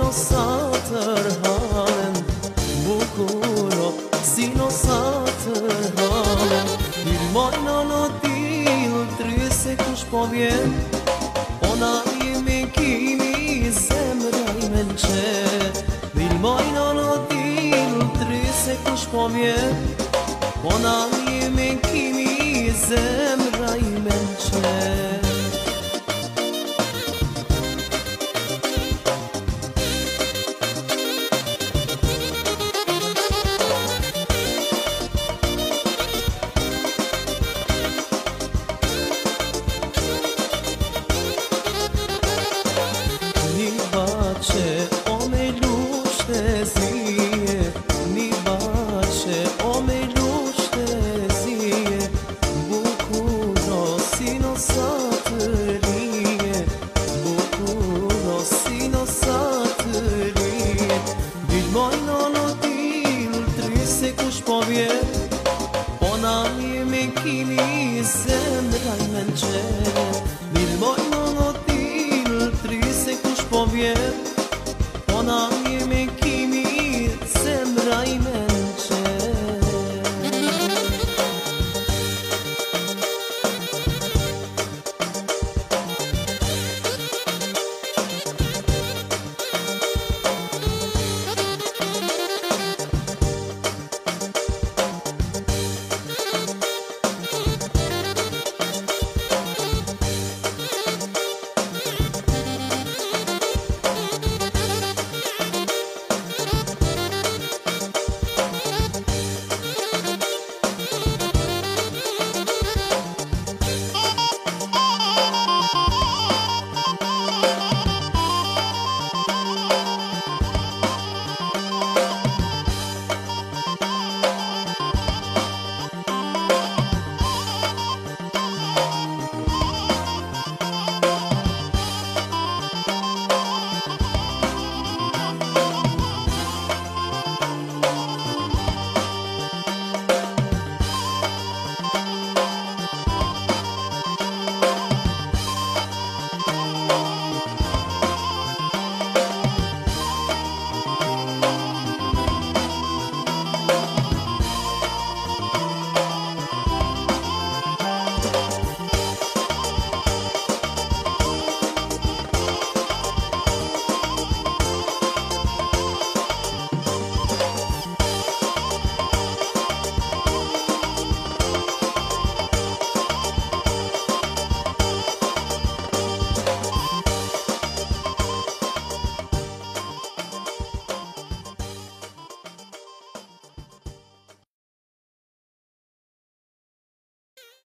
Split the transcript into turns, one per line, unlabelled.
Bukuro, si Bukuro, sa të rëhën Milmoj në në dilë, trëse kështë po vjen Ona i kimi, zemre i me në që Milmoj në në dilë, trëse kështë po vjen Ona i kimi, zemre i me nisem najmanjše Nil moj mogotil, tri se kuš povje Ona je meki